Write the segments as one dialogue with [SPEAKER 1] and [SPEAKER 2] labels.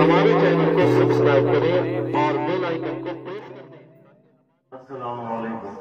[SPEAKER 1] ہمارے چینل کو سبسکرائب کریں اور بیل آئکن کو پریس کر دیں۔
[SPEAKER 2] السلام علیکم۔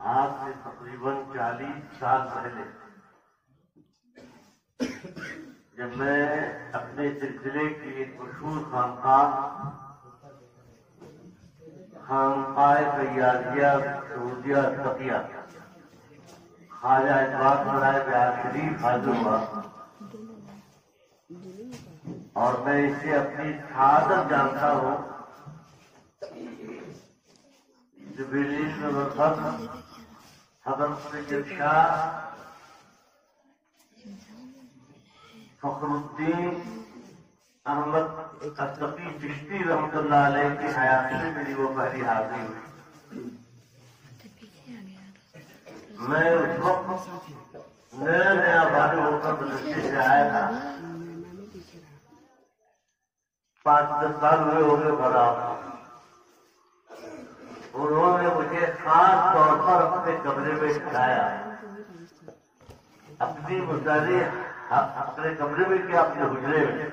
[SPEAKER 2] آج سے تقریباً چالیس سال پہلے جب میں اپنے سلسلے کی ایک مشہور خانقاہ خانقاہ تیاریہ سعودیہ تقیہ خواجہ اقبال بنائے بہار شریف حاضر ہوا اور میں اسے اپنی سعادت جانتا ہوں۔ جبریل میں مرفت حضرت سید شاہ، فخر الدین احمد اتقی چشتی رحمت اللہ علیہ کی حیات میں میری وہ پہلی حاضری ہوئی۔ میں اس وقت نیا نیا بھاری ہو کر مدرسے سے آیا تھا۔ پانچ دس سال ہوئے ہو گئے بڑا۔ انہوں نے مجھے خاص طور پر اپنے کمرے میں سکھایا۔ اپنی مزاری اپنے کمرے میں کیا اپنے حجرے میں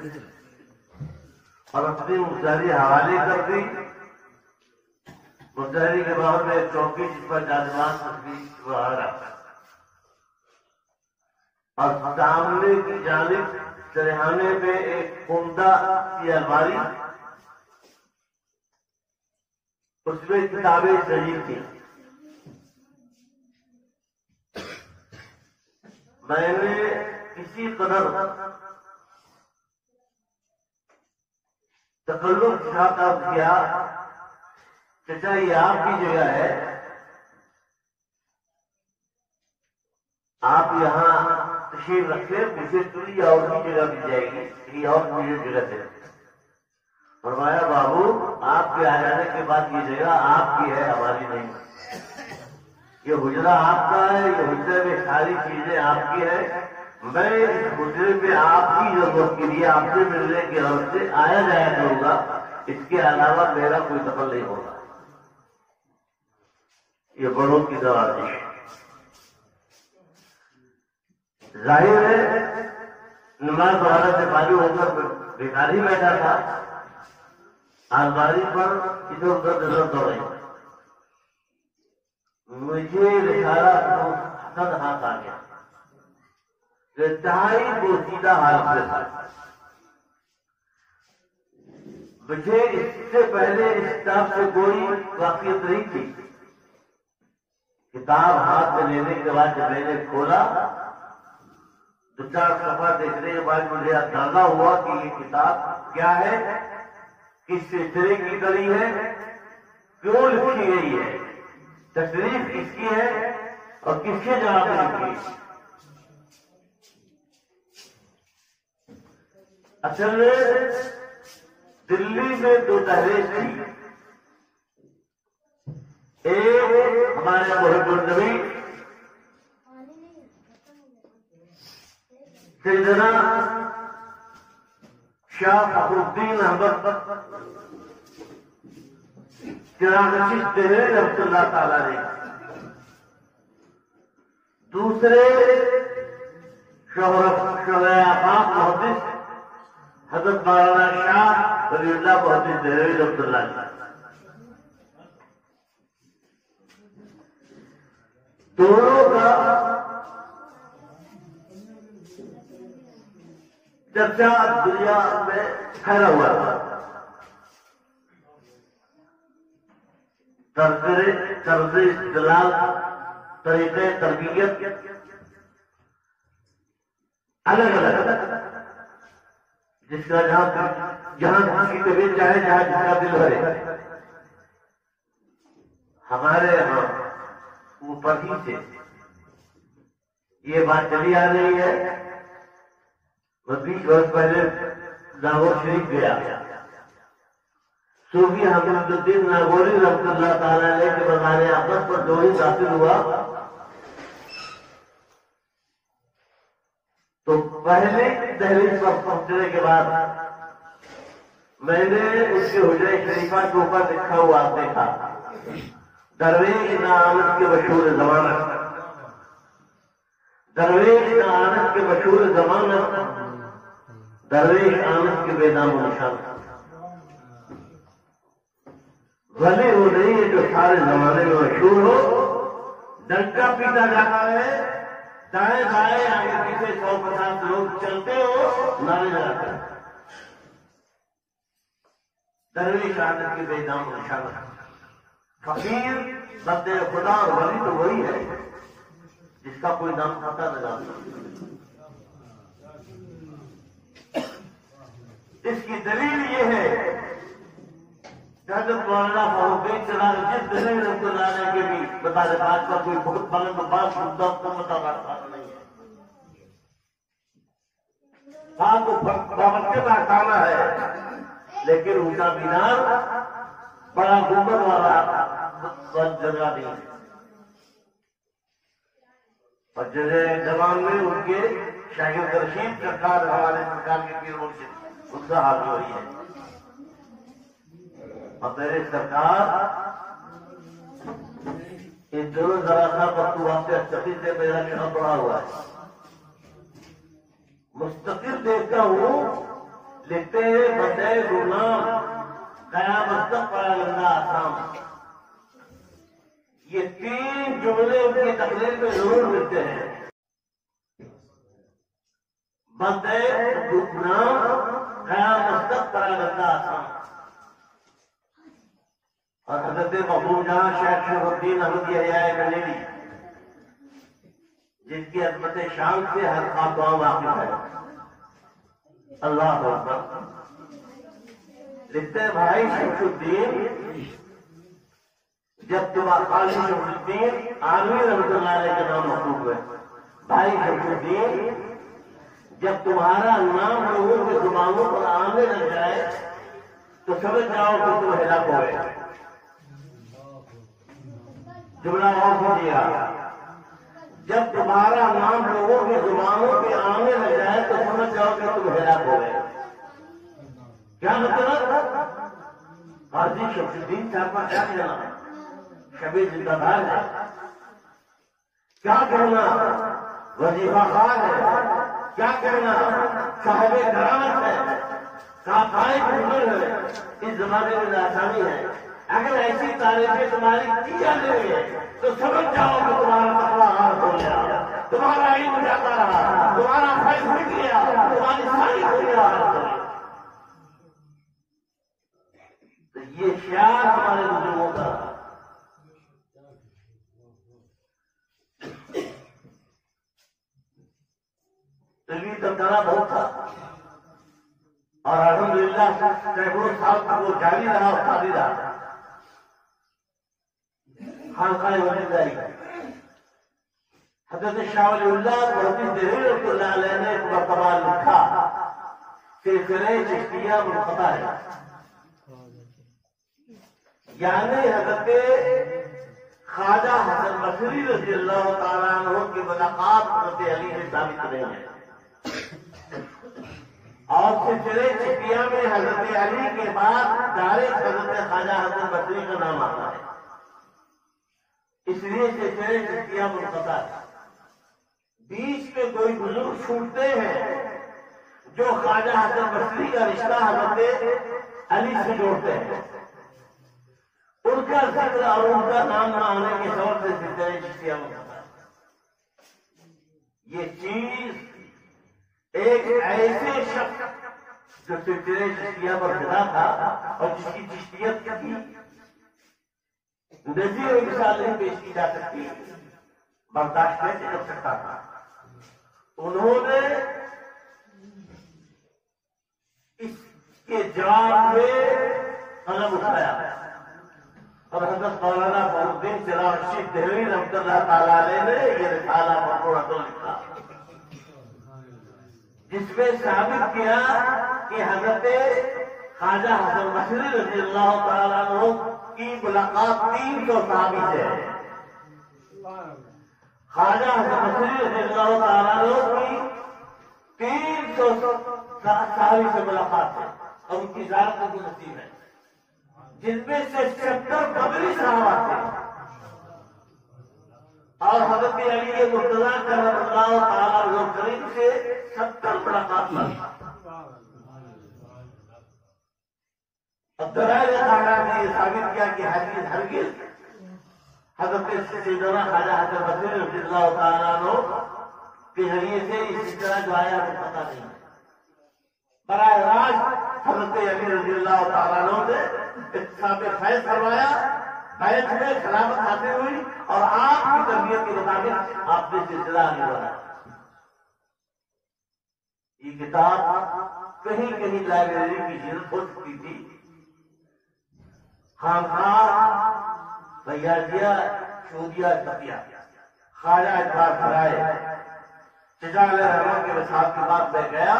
[SPEAKER 2] اور اپنی مزاری حوالے کر دی۔ مزاری کے بعد میں ایک چوکی جس پر جانوان تصویر وغیرہ اور سامنے کی جانب سرحانے میں ایک عمدہ کی الماری۔ اس میں کتابیں صحیح تھی میں نے کسی قدر تکلف چھاتا کیا چچا یہ آپ کی جگہ ہے۔ آپ یہاں تشریف رکھے مجھے تری اور کی جگہ مل جائے گی کہیں اور مجھے جگہ دے فرمایا، بابو، آپ کے آ جانے کے بعد یہ جگہ آپ کی ہے، ہماری نہیں۔ یہ حجرہ آپ کا ہے، یہ حجرے میں ساری چیزیں آپ کی ہے میں اس حجرے میں آپ کی ضرورت کے لیے آپ سے ملنے کے عرض سے آیا جایا کروں گا۔ اس کے علاوہ میرا کوئی دخل نہیں ہوگا۔ یہ بڑوں کی دوازی ہے ظاہر ہے، نماز دوبارہ سے پاری ہو کر بیکار ہی بیٹھا تھا۔ آلماری پر ادھر ادھر نظر دو رہی مجھے رسالہ حسد ہاتھ آ گیا۔ انتہائی بوسیدہ حالت میں تھا مجھے اس سے پہلے اس کتاب سے کوئی واقعیت نہیں تھی۔ کتاب ہاتھ میں لینے کے بعد جب میں نے کھولا، دو چار سفر دیکھنے کے بعد مجھے اندازہ ہوا کہ یہ کتاب کیا ہے، کس سلسلے کی کڑی ہے، کیوں لکھی گئی ہے، تشریف کس کی ہے اور کس کے جواب لکھی ہے۔ اصل میں دلی میں دو تحریر تھی۔ ایک ہمارے محب النبی۔ سیدنا شاہ فخر الدین احمد۔ چراغشی دہرے رحمت اللہ تعالی نے۔ دوسرے شہر شہر آفاق محدث۔ حضرت مولانا شاہ ولی اللہ محدث دہرے رحمت اللہ نے دونوں کا چرچا دنیا میں پھیلا ہوا تھا۔ طرز استدلال طریقے تربیت۔ الگ الگ۔ جس کا جہاں جہاں جہاں کی طبیعت چاہے جہاں جس کا دل بھرے۔ ہمارے یہاں اوپر ہی سے یہ بات چلی آ رہی ہے۔ میں بیس برس پہلے لاہور شریف گیا۔ صوفی حمد الدین ناگوری رحمت اللہ تعالیٰ علیہ کے بتانے آپس پر جو ہی داخل ہوا تو پہلے دہلیز پر پہنچنے کے بعد میں نے اس کے حجرے شریفہ کے اوپر لکھا ہوا دیکھا۔ درویش نہ آنند کے مشہور زمانہ۔ درویش نہ آنند کے مشہور زمانہ۔ درویش آنند کے بے نام و نشان۔ بھلے وہ نہیں ہے جو سارے زمانے میں مشہور ہو۔ ڈنکا پیٹا جاتا ہے۔ دائیں بائیں آگے پیچھے سو پچاس لوگ چلتے ہو، نعرے لگاتے ہیں۔ درویش آنند کے بے نام و فقیر بندے خدا اور ولی تو وہی ہے، جس کا کوئی نام پتا نہ اس کی دلیل یہ ہے حضرت مولانا فاروق چلا جس دلیل رحمت اللہ علیہ کے بھی بتا دے آج کا کوئی بہت بلند بات مدعا حکومت کا بات نہیں ہے۔ بات کو بابچے کا ہٹانا ہے۔ لیکن ان کا مینار بڑا گنبد والا جگہ نہیں ہے۔ اور جگہ زبان میں ان کے شاہد رشید سرکار ہمارے سرکار کے پیر مرشد اس کا حاضر ہوئی ہے۔ اور میرے سرکار ان دونوں ذرا سا پر تو واسطے استفی سے میرا شہر بڑا ہوا ہے۔ مستقل دیکھتا ہوں، لکھتے ہیں بندے غلام قیامت تک پڑا لگنا آسام۔ یہ تین جملے ان کی تقریر میں ضرور ملتے ہیں۔ بندے غلام قیامت تک پڑا لگنا آسام۔ اور حضرت محبوب جہاں شیخ شیخ الدین احمد حیائے بنیلی جن کی عظمت شان سے ہر خاص واقف ہے۔ اللہ اکبر۔ لکھتے ہیں، بھائی، شمس الدین۔ جب تم خالی شمس الدین عالمی رحمت اللہ علیہ کے نام مخلوق ہوئے۔ بھائی، شمس الدین، جب تمہارا نام لوگوں کے زبانوں پر آنے لگ جائے، تو سمجھ جاؤ کہ تم ہلاک ہو گئے جملہ اور سمجھیا جب تمہارا نام لوگوں کی زبانوں پہ آنے لگ جائے تو سمجھ جاؤ کہ تم ہلاک ہو گئے۔ کیا مطلب؟ حاضی شمس الدین صاحب کا کیا کہنا شبیر زندہ دار ہے کیا کہنا وظیفہ خان ہے۔ کیا کہنا صاحب کرامت ہے۔ کافائے ہے۔ اس زمانے میں آسانی ہے۔ اگر ایسی تعریفیں تمہاری کی جاتی ہوئی ہے، تو سمجھ جاؤ کہ تمہارا تقوا ہار ہو گیا۔ تمہارا علم جاتا رہا، تمہارا فیض ہو گیا، تمہاری ساری دنیا ہار ہو گیا۔ تو یہ شیار ہمارے بزرگوں کا۔ تلوی تبدیلا بہت تھا۔ اور الحمد للہ سینکڑوں سال تک وہ جاری رہا اور خالی رہا۔ خانقاہ ولی جاری حضرت شاہ ولی اللہ بہت دہری رحمۃ اللہ علیہ نے ایک مرتبہ لکھا سلسلے چشتیہ منقطع ہے۔ یعنی حضرت خواجہ حسن بصری رضی اللہ تعالیٰ عنہ کی ملاقات حضرت علی سے ثابت نہیں ہے۔ اور سلسلے چٹیا میں حضرت علی کے بعد ڈائریکٹ حضرت خواجہ حسن بصری کا نام آتا ہے۔ اس لیے سلسلے چٹیا منقطع بیچ میں کوئی بزرگ چھوٹتے ہیں جو خواجہ حسن بصری کا رشتہ حضرت علی سے جوڑتے ہیں۔ ان کا ذکر اور ان کا نام نہ آنے کے طور سے سلسلے چٹیا منقطع یہ چیز ایک ایسے شخص جو سلسلے چشتیا پر بنا تھا اور جس کی چشتیت کی نظیر مثال نہیں پیش کی جا سکتی۔ برداشت نہیں کر سکتا تھا۔ انہوں نے اس کے جواب میں قلم اٹھایا۔ اور حضرت مولانا فاروقین چلا رشید دہلی رحمت اللہ تعالیٰ علیہ نے یہ رسالہ مقرورہ تو لکھا۔ جس میں ثابت کیا کہ حضرت خواجہ حسن بصری رضی اللہ تعالیٰ عنہ کی ملاقات تین سو صحابی سے ہے۔ خواجہ حسن اللہ تعالیٰ کی تین سو صحابی سے ملاقات ہے۔ اور ان کی زیارت کو بھی نصیب ہے۔ جن میں سے ستر بدری صحابہ تھے اور حضرت علی مرتضا کرم اللہ تعالیٰ و کریم سے ستر ملاقات لی اب درائل خانہ نے یہ ثابت کیا کہ حدیث ہرگز حضرت سیدنا خواجہ حضرت بصیر رضی اللہ تعالیٰ عنہ کے ذریعے سے اسی طرح جو آیا ہمیں پتہ نہیں۔ براہ راست حضرت علی رضی اللہ تعالیٰ عنہ نے اتفاق فیض کروایا بیت میں خلافت حاصل ہوئی اور آپ کی تربیت کے مطابق آپ نے سلسلہ آگے بڑھایا یہ کتاب کہیں کہیں لائبریری کی ضرورت ہو چکی تھی۔ خانخواہ بھیا چودیا تقیا خواجہ اجبار کرائے۔ سجال رحمان کے وسال کے بعد میں گیا،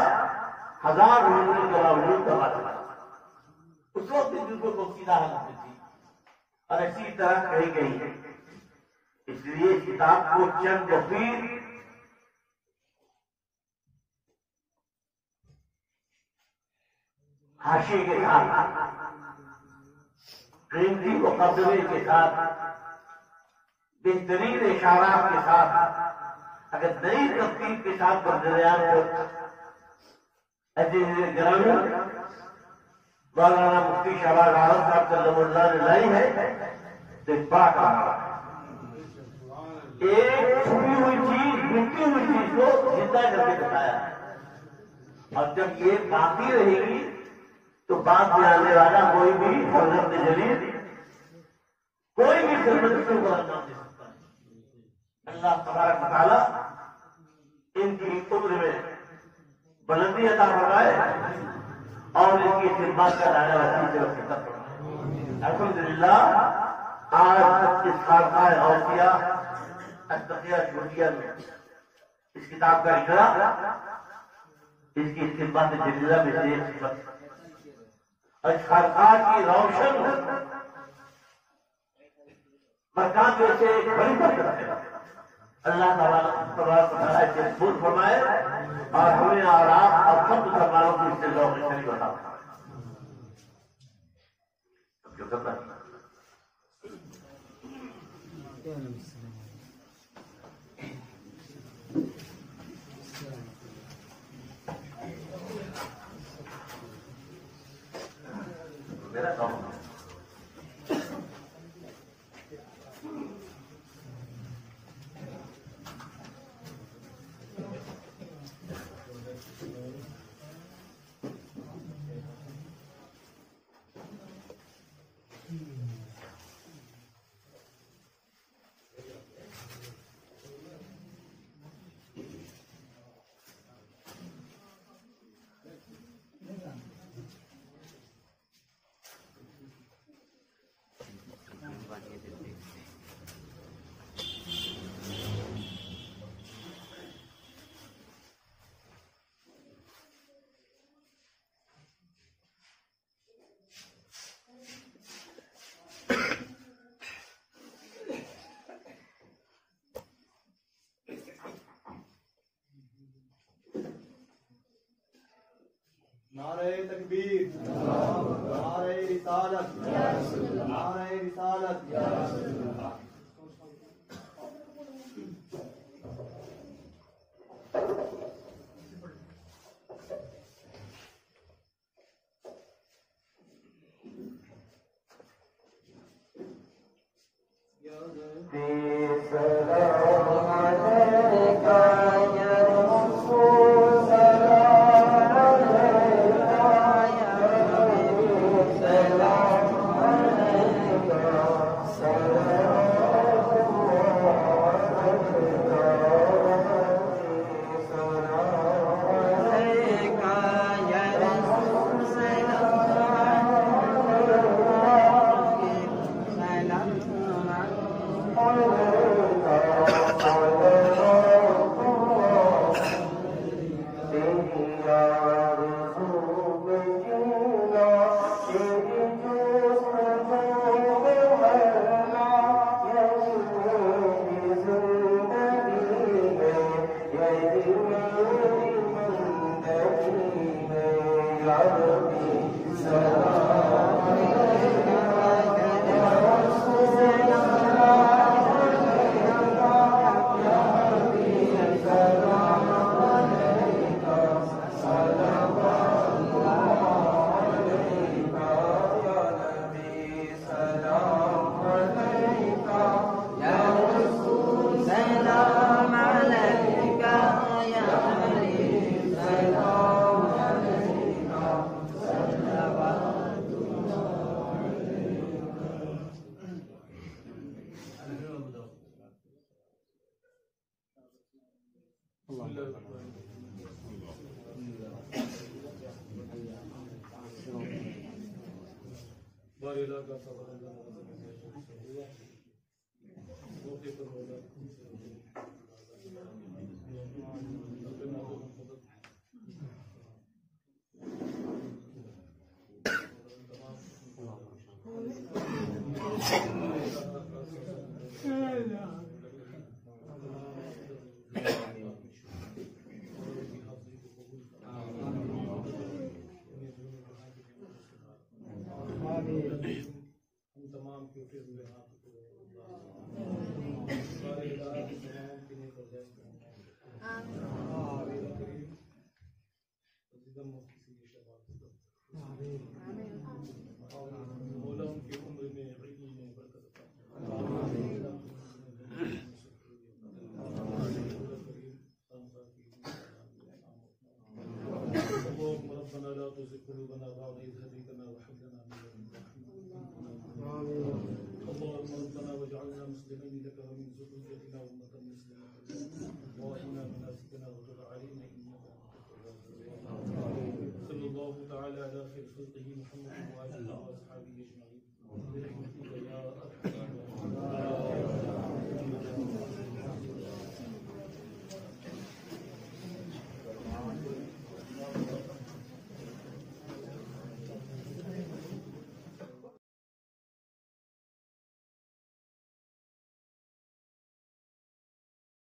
[SPEAKER 2] ہزار روزوں کے باوجود دبا چلا اس وقت بھی جن کو توقیدہ حالت میں تھی۔ اور اسی طرح کہی گئی۔ ہے اس لیے کتاب کو چند وفیر حاشی کے ساتھ قیمتی مقدمے کے ساتھ، بہترین اشارات کے ساتھ، اگر نئی ترتیب کے ساتھ بردریان کو۔ ایسے گرامی، مولانا مفتی شہباز عالم صاحب سلم اللہ نے لائی ہے تو ایک آ رہا ہے ایک چھپی ہوئی چیز، مٹی ہوئی چیز کو زندہ کر کے بتایا۔ اور جب یہ باقی رہے گی، تو بعد میں آنے والا کوئی بھی حضرت جلیل کوئی بھی خدمت کو انجام دے سکتا ہے اللہ تبارک تعالیٰ ان کی عمر میں بلندی عطا فرمائے اور ان کی خدمات کا دائرہ وسیع الحمد للہ آج اس خانقاہ اوسیا اشتقیہ چھوٹیا میں اس کتاب کا اقرا اس کی خدمات جمیلہ میں سے ایک صفت اور کی روشن، مکان میں سے ایک بڑی برکت ہے۔ اللہ تعالیٰ سے بھول فرمائے اور ہمیں اور آپ اور سب مسلمانوں کو اس سے لوگ شریف بتا جو کرتا ہے میرا کام ہے
[SPEAKER 3] نعرہ تکبیر نعرہ رسالت نعرہ رسالت الله موقع پر ہم تمام کے ہاتھ کو سارے ادارہ کی تمام کے لیے کر جائیں مولا ان کی عمر میں علم میں برکت عطا اللهم ربنا لا تزغ قلوبنا بعد إذ هديتنا وهب واجعلنا مسلمين لك ومن ذريتنا أمة مسلمة. لك وأرنا مناسكنا وتب علينا إنك صلى الله تعالى على خير خلقه محمد وآله وأصحابه